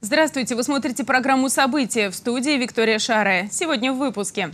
Здравствуйте, вы смотрите программу «События» в студии Виктория Шарая. Сегодня в выпуске.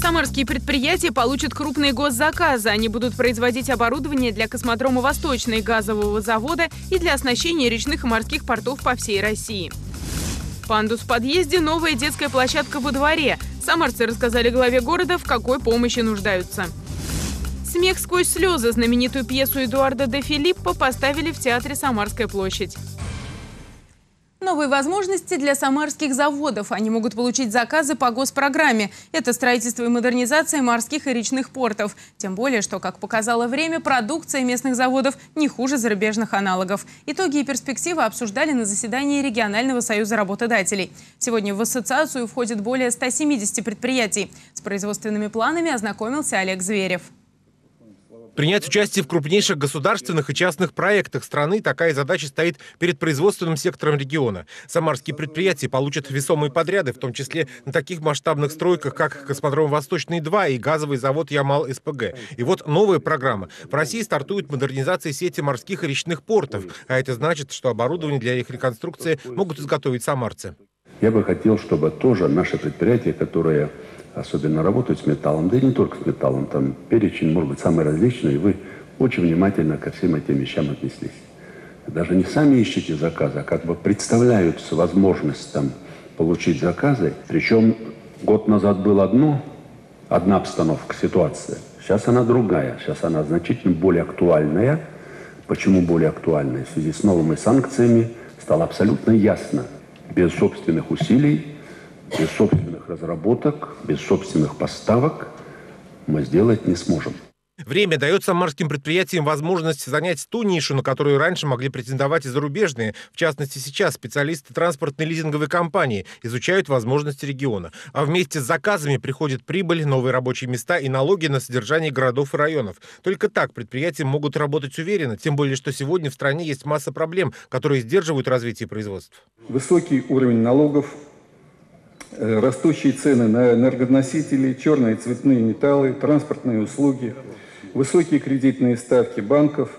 Самарские предприятия получат крупные госзаказы. Они будут производить оборудование для космодрома Восточной газового завода и для оснащения речных и морских портов по всей России. Пандус в подъезде, новая детская площадка во дворе. Самарцы рассказали главе города, в какой помощи нуждаются. «Смех сквозь слезы» знаменитую пьесу Эдуарда де Филиппо поставили в театре «Самарская площадь». Новые возможности для самарских заводов. Они могут получить заказы по госпрограмме. Это строительство и модернизация морских и речных портов. Тем более, что, как показало время, продукция местных заводов не хуже зарубежных аналогов. Итоги и перспективы обсуждали на заседании регионального союза работодателей. Сегодня в ассоциацию входит более 170 предприятий. С производственными планами ознакомился Олег Зверев. Принять участие в крупнейших государственных и частных проектах страны такая задача стоит перед производственным сектором региона. Самарские предприятия получат весомые подряды, в том числе на таких масштабных стройках, как космодром «Восточный-2» и газовый завод «Ямал-СПГ». И вот новая программа. В России стартует модернизация сети морских и речных портов, а это значит, что оборудование для их реконструкции могут изготовить самарцы. Я бы хотел, чтобы тоже наши предприятия, которые особенно работают с металлом, да и не только с металлом, там перечень может быть самый различный, и вы очень внимательно ко всем этим вещам отнеслись. Даже не сами ищете заказы, а как бы представляются возможность там получить заказы. Причем год назад было одно, одна обстановка, ситуация. Сейчас она другая, сейчас она значительно более актуальная. Почему более актуальная? В связи с новыми санкциями стало абсолютно ясно, без собственных усилий без собственных разработок, без собственных поставок мы сделать не сможем. Время дает самарским предприятиям возможность занять ту нишу, на которую раньше могли претендовать и зарубежные. В частности, сейчас специалисты транспортной лизинговой компании изучают возможности региона. А вместе с заказами приходит прибыль, новые рабочие места и налоги на содержание городов и районов. Только так предприятия могут работать уверенно, тем более, что сегодня в стране есть масса проблем, которые сдерживают развитие производств. Высокий уровень налогов, растущие цены на энергоносители, черные и цветные металлы, транспортные услуги, высокие кредитные ставки банков,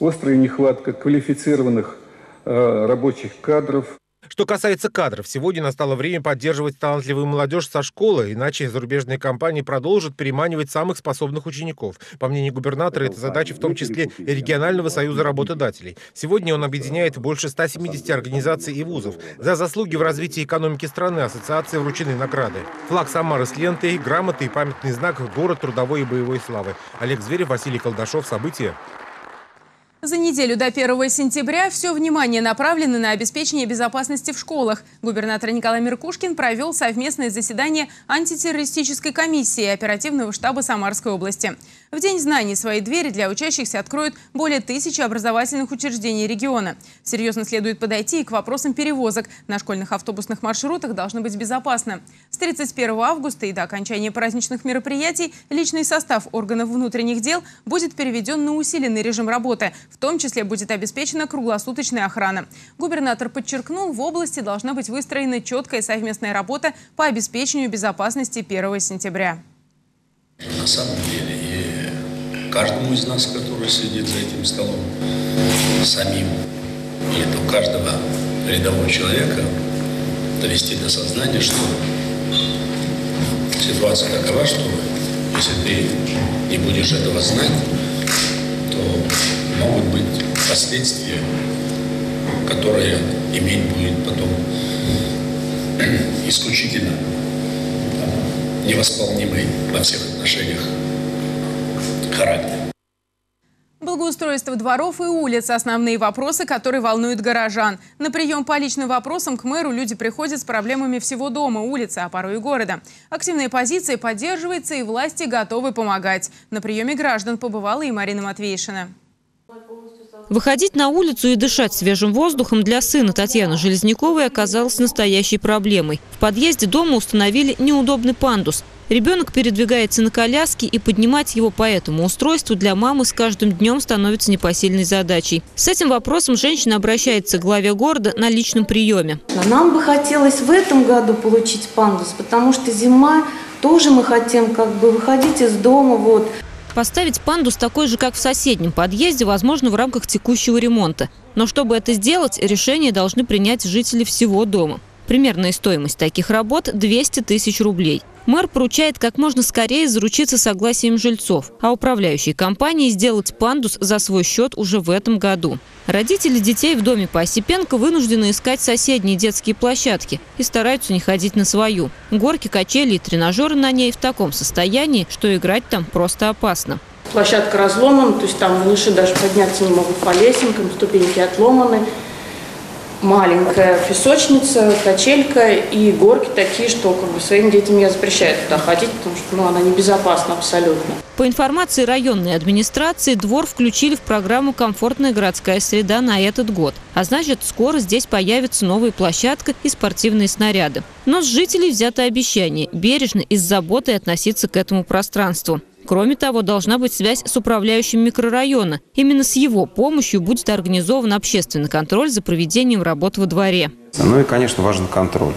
острая нехватка квалифицированных э, рабочих кадров, что касается кадров, сегодня настало время поддерживать талантливую молодежь со школы, иначе зарубежные компании продолжат переманивать самых способных учеников. По мнению губернатора, это задача в том числе и регионального союза работодателей. Сегодня он объединяет больше 170 организаций и вузов. За заслуги в развитии экономики страны ассоциации вручены награды. Флаг Самары с лентой, грамоты и памятный знак «Город трудовой и боевой славы». Олег Зверев, Василий Колдашов. События. За неделю до 1 сентября все внимание направлено на обеспечение безопасности в школах. Губернатор Николай Меркушкин провел совместное заседание антитеррористической комиссии оперативного штаба Самарской области. В День знаний свои двери для учащихся откроют более тысячи образовательных учреждений региона. Серьезно следует подойти и к вопросам перевозок. На школьных автобусных маршрутах должно быть безопасно. С 31 августа и до окончания праздничных мероприятий личный состав органов внутренних дел будет переведен на усиленный режим работы. В том числе будет обеспечена круглосуточная охрана. Губернатор подчеркнул, в области должна быть выстроена четкая совместная работа по обеспечению безопасности 1 сентября. На самом деле каждому из нас, который сидит за этим столом, самим, и это у каждого рядового человека довести до сознания, что ситуация такова, что если ты не будешь этого знать, то могут быть последствия, которые иметь будет потом исключительно невосполнимый во всех отношениях характер. Благоустройство дворов и улиц – основные вопросы, которые волнуют горожан. На прием по личным вопросам к мэру люди приходят с проблемами всего дома, улицы, а порой и города. Активные позиции поддерживаются и власти готовы помогать. На приеме граждан побывала и Марина Матвейшина. Выходить на улицу и дышать свежим воздухом для сына Татьяны Железняковой оказалось настоящей проблемой. В подъезде дома установили неудобный пандус. Ребенок передвигается на коляске, и поднимать его по этому устройству для мамы с каждым днем становится непосильной задачей. С этим вопросом женщина обращается к главе города на личном приеме. Нам бы хотелось в этом году получить пандус, потому что зима, тоже мы хотим как бы выходить из дома. Вот. Поставить пандус такой же, как в соседнем подъезде, возможно в рамках текущего ремонта. Но чтобы это сделать, решение должны принять жители всего дома. Примерная стоимость таких работ – 200 тысяч рублей. Мэр поручает как можно скорее заручиться согласием жильцов, а управляющей компании сделать пандус за свой счет уже в этом году. Родители детей в доме по Осипенко вынуждены искать соседние детские площадки и стараются не ходить на свою. Горки, качели и тренажеры на ней в таком состоянии, что играть там просто опасно. Площадка разломана, то есть там малыши даже подняться не могут по лесенкам, ступеньки отломаны маленькая песочница, качелька и горки такие, что как бы, своим детям я запрещаю туда ходить, потому что ну, она небезопасна абсолютно. По информации районной администрации, двор включили в программу «Комфортная городская среда» на этот год. А значит, скоро здесь появится новая площадка и спортивные снаряды. Но с жителей взято обещание – бережно и с заботой относиться к этому пространству. Кроме того, должна быть связь с управляющим микрорайона. Именно с его помощью будет организован общественный контроль за проведением работ во дворе. Ну и, конечно, важен контроль.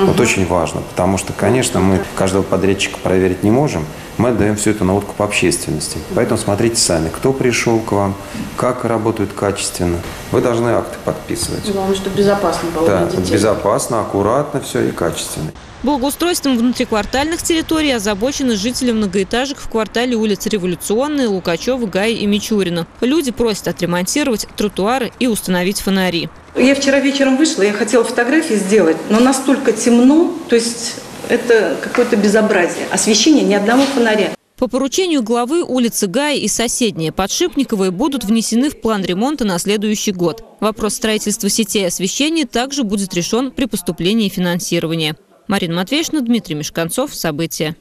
Угу. Вот очень важно, потому что, конечно, мы каждого подрядчика проверить не можем. Мы отдаем все это на откуп общественности. Поэтому смотрите сами, кто пришел к вам, как работают качественно. Вы должны акты подписывать. Главное, чтобы безопасно было Да, безопасно, аккуратно все и качественно. Благоустройством внутриквартальных территорий озабочены жители многоэтажек в квартале улиц Революционной, Лукачева, Гай и Мичурина. Люди просят отремонтировать тротуары и установить фонари. Я вчера вечером вышла, я хотела фотографии сделать, но настолько темно, то есть это какое-то безобразие. Освещение ни одного фонаря. По поручению главы улицы Гая и соседние Подшипниковые будут внесены в план ремонта на следующий год. Вопрос строительства сетей освещения также будет решен при поступлении финансирования. Марина Матвеевна, Дмитрий Мешканцов. События.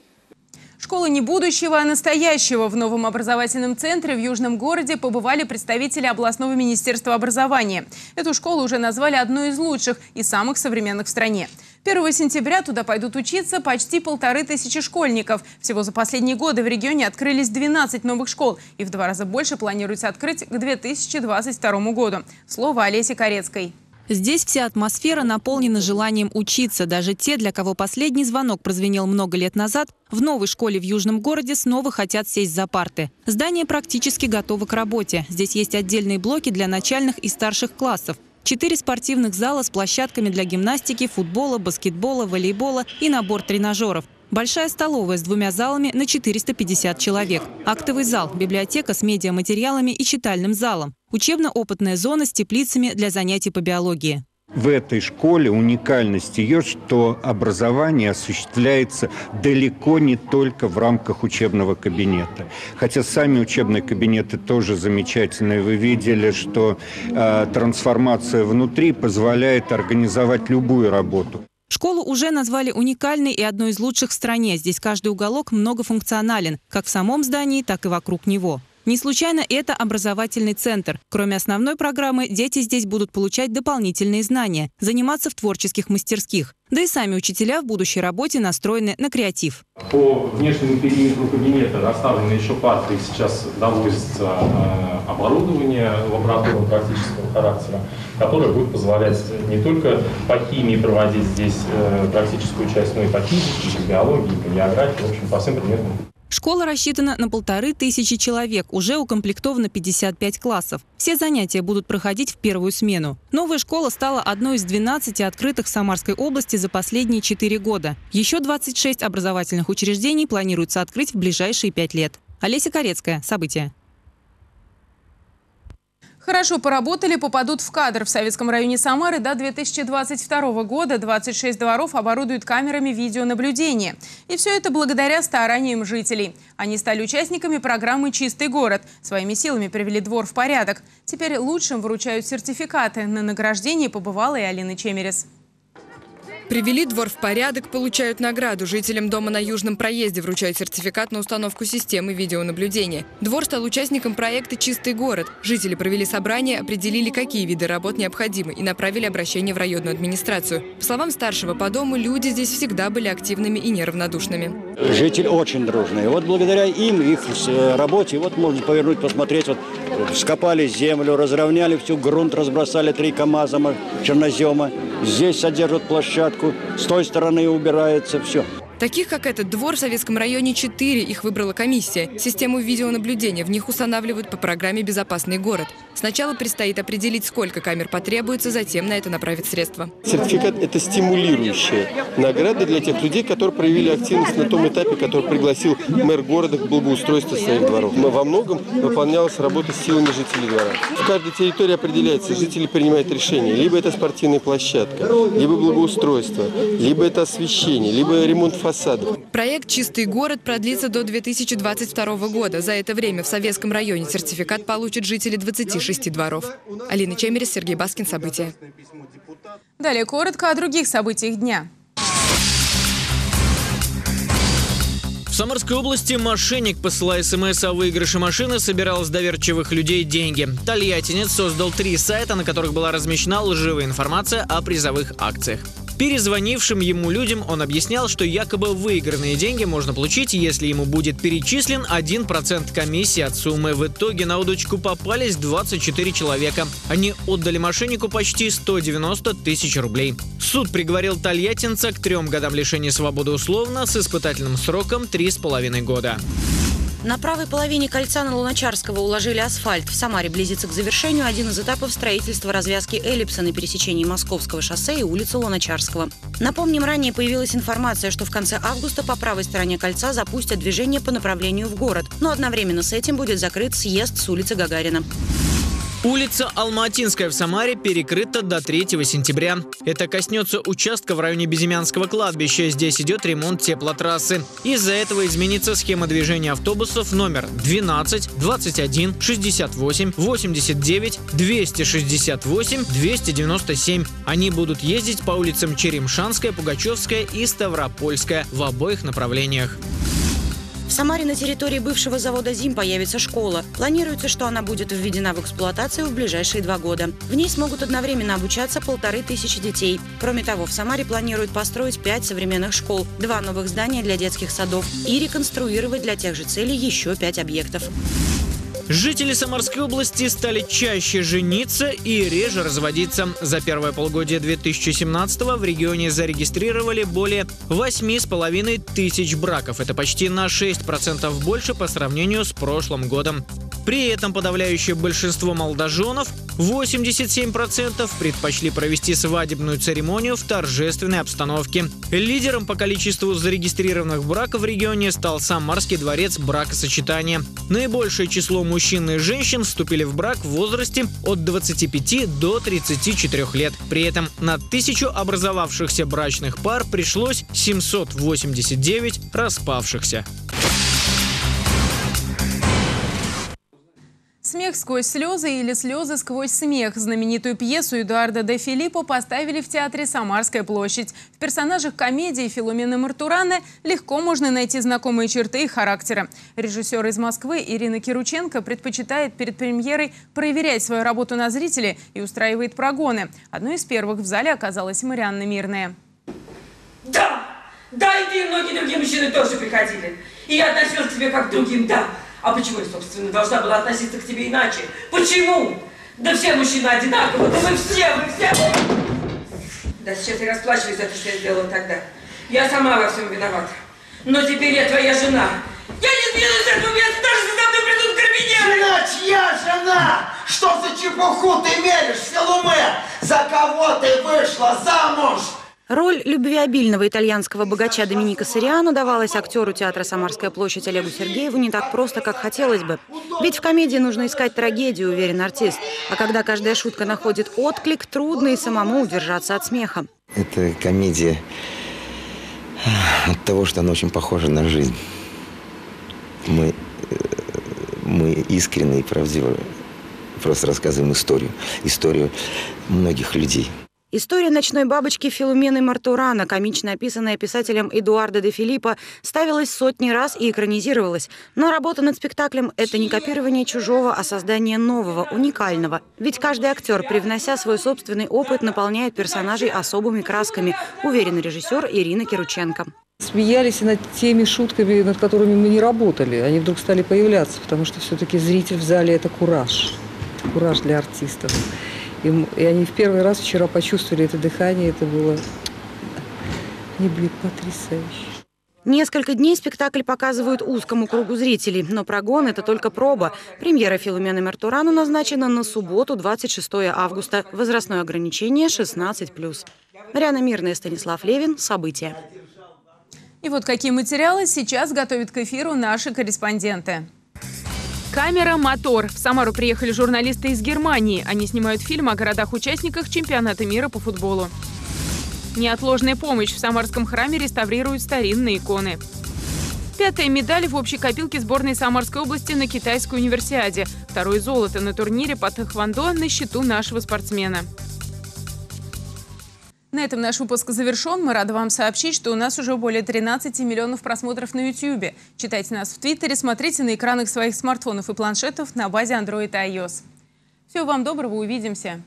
Школа не будущего, а настоящего. В новом образовательном центре в Южном городе побывали представители областного министерства образования. Эту школу уже назвали одной из лучших и самых современных в стране. 1 сентября туда пойдут учиться почти полторы тысячи школьников. Всего за последние годы в регионе открылись 12 новых школ. И в два раза больше планируется открыть к 2022 году. Слово Олесе Корецкой. Здесь вся атмосфера наполнена желанием учиться. Даже те, для кого последний звонок прозвенел много лет назад, в новой школе в Южном городе снова хотят сесть за парты. Здание практически готово к работе. Здесь есть отдельные блоки для начальных и старших классов. Четыре спортивных зала с площадками для гимнастики, футбола, баскетбола, волейбола и набор тренажеров. Большая столовая с двумя залами на 450 человек. Актовый зал, библиотека с медиаматериалами и читальным залом. Учебно-опытная зона с теплицами для занятий по биологии. В этой школе уникальность ее, что образование осуществляется далеко не только в рамках учебного кабинета. Хотя сами учебные кабинеты тоже замечательные. Вы видели, что э, трансформация внутри позволяет организовать любую работу. Школу уже назвали уникальной и одной из лучших в стране. Здесь каждый уголок многофункционален, как в самом здании, так и вокруг него. Не случайно это образовательный центр. Кроме основной программы, дети здесь будут получать дополнительные знания, заниматься в творческих мастерских. Да и сами учителя в будущей работе настроены на креатив. По внешнему периметру кабинета расставлены еще парты, сейчас довозится э, оборудование лабораторного практического характера, которое будет позволять не только по химии проводить здесь э, практическую часть, но и по физике, биологии, по географии, в общем, по всем предметам. Школа рассчитана на полторы тысячи человек, уже укомплектовано 55 классов. Все занятия будут проходить в первую смену. Новая школа стала одной из 12 открытых в Самарской области за последние 4 года. Еще 26 образовательных учреждений планируется открыть в ближайшие 5 лет. Олеся Корецкая. События. Хорошо поработали, попадут в кадр. В Советском районе Самары до 2022 года 26 дворов оборудуют камерами видеонаблюдения. И все это благодаря стараниям жителей. Они стали участниками программы «Чистый город». Своими силами привели двор в порядок. Теперь лучшим вручают сертификаты. На награждении побывала и Алина Чемерес. Привели двор в порядок, получают награду. Жителям дома на Южном проезде вручают сертификат на установку системы видеонаблюдения. Двор стал участником проекта «Чистый город». Жители провели собрание, определили, какие виды работ необходимы и направили обращение в районную администрацию. По словам старшего по дому, люди здесь всегда были активными и неравнодушными. Жители очень дружные. Вот благодаря им, их э, работе, вот можно повернуть, посмотреть. Вот скопали землю, разровняли всю, грунт разбросали три КАМАЗа чернозема. Здесь содержат площадку, с той стороны убирается все. Таких, как этот двор, в Советском районе 4, их выбрала комиссия. Систему видеонаблюдения в них устанавливают по программе «Безопасный город». Сначала предстоит определить, сколько камер потребуется, затем на это направить средства. Сертификат – это стимулирующая награда для тех людей, которые проявили активность на том этапе, который пригласил мэр города к благоустройству своих дворов. Во многом выполнялась работа силами жителей двора. В каждой территории определяется, жители принимают решение. Либо это спортивная площадка, либо благоустройство, либо это освещение, либо ремонт фасада фасадов. Проект «Чистый город» продлится до 2022 года. За это время в Советском районе сертификат получат жители 26 дворов. Алина Чемерис, Сергей Баскин. События. Далее коротко о других событиях дня. В Самарской области мошенник, посылая смс о выигрыше машины, собирал с доверчивых людей деньги. Тольяттинец создал три сайта, на которых была размещена лживая информация о призовых акциях. Перезвонившим ему людям он объяснял, что якобы выигранные деньги можно получить, если ему будет перечислен 1% комиссии от суммы. В итоге на удочку попались 24 человека. Они отдали мошеннику почти 190 тысяч рублей. Суд приговорил тольяттинца к трем годам лишения свободы условно с испытательным сроком 3,5 года. На правой половине кольца на Луначарского уложили асфальт. В Самаре близится к завершению один из этапов строительства развязки эллипса на пересечении Московского шоссе и улицы Луначарского. Напомним, ранее появилась информация, что в конце августа по правой стороне кольца запустят движение по направлению в город. Но одновременно с этим будет закрыт съезд с улицы Гагарина. Улица Алматинская в Самаре перекрыта до 3 сентября. Это коснется участка в районе Безымянского кладбища. Здесь идет ремонт теплотрассы. Из-за этого изменится схема движения автобусов номер 12, 21, 68, 89, 268, 297. Они будут ездить по улицам Черемшанская, Пугачевская и Ставропольская в обоих направлениях. В Самаре на территории бывшего завода «Зим» появится школа. Планируется, что она будет введена в эксплуатацию в ближайшие два года. В ней смогут одновременно обучаться полторы тысячи детей. Кроме того, в Самаре планируют построить пять современных школ, два новых здания для детских садов и реконструировать для тех же целей еще пять объектов. Жители Самарской области стали чаще жениться и реже разводиться. За первое полугодие 2017 в регионе зарегистрировали более 8,5 тысяч браков. Это почти на 6% больше по сравнению с прошлым годом. При этом подавляющее большинство молодоженов, 87%, предпочли провести свадебную церемонию в торжественной обстановке. Лидером по количеству зарегистрированных браков в регионе стал Самарский дворец бракосочетания. Наибольшее число мужчин и женщин вступили в брак в возрасте от 25 до 34 лет. При этом на тысячу образовавшихся брачных пар пришлось 789 распавшихся. «Смех сквозь слезы» или «Слезы сквозь смех» знаменитую пьесу Эдуарда де Филиппо поставили в театре «Самарская площадь». В персонажах комедии Филомены Мартураны легко можно найти знакомые черты их характера. Режиссер из Москвы Ирина Кирученко предпочитает перед премьерой проверять свою работу на зрителей и устраивает прогоны. Одной из первых в зале оказалась Марианна Мирная. Да! Да, и ты, и многие другие мужчины тоже приходили. И я относилась к тебе как к другим, да. А почему я, собственно, должна была относиться к тебе иначе? Почему? Да все мужчины одинаковы, да мы все, мы все... Да сейчас я расплачиваюсь за то, что я сделала тогда. Я сама во всем виновата. Но теперь я твоя жена. Я не сдвинусь с этого места, даже за мной придут карбинеры. Жена чья жена? Что за чепуху ты меришь, Филуме? За кого ты вышла замуж? Роль любвеобильного итальянского богача Доминика Сориано давалась актеру театра «Самарская площадь» Олегу Сергееву не так просто, как хотелось бы. Ведь в комедии нужно искать трагедию, уверен артист. А когда каждая шутка находит отклик, трудно и самому удержаться от смеха. Это комедия от того, что она очень похожа на жизнь. Мы, э, мы искренне и правдиво просто рассказываем историю. Историю многих людей. История ночной бабочки Филумены Мартурана, комично описанная писателем Эдуардо де Филиппо, ставилась сотни раз и экранизировалась. Но работа над спектаклем – это не копирование чужого, а создание нового, уникального. Ведь каждый актер, привнося свой собственный опыт, наполняет персонажей особыми красками, уверен режиссер Ирина Кирученко. Смеялись над теми шутками, над которыми мы не работали. Они вдруг стали появляться, потому что все-таки зритель в зале – это кураж. Кураж для артистов. И, и они в первый раз вчера почувствовали это дыхание, это было... Они были потрясающие. Несколько дней спектакль показывают узкому кругу зрителей, но прогон – это только проба. Премьера Филумены Мартурану назначена на субботу, 26 августа. Возрастное ограничение – 16+. Марьяна Мирная, Станислав Левин. События. И вот какие материалы сейчас готовят к эфиру наши корреспонденты. Камера «Мотор». В Самару приехали журналисты из Германии. Они снимают фильм о городах-участниках чемпионата мира по футболу. Неотложная помощь. В Самарском храме реставрируют старинные иконы. Пятая медаль в общей копилке сборной Самарской области на китайской универсиаде. Второе золото на турнире по тэквондо на счету нашего спортсмена. На этом наш выпуск завершен. Мы рады вам сообщить, что у нас уже более 13 миллионов просмотров на YouTube. Читайте нас в Твиттере, смотрите на экранах своих смартфонов и планшетов на базе Android и iOS. Всего вам доброго, увидимся.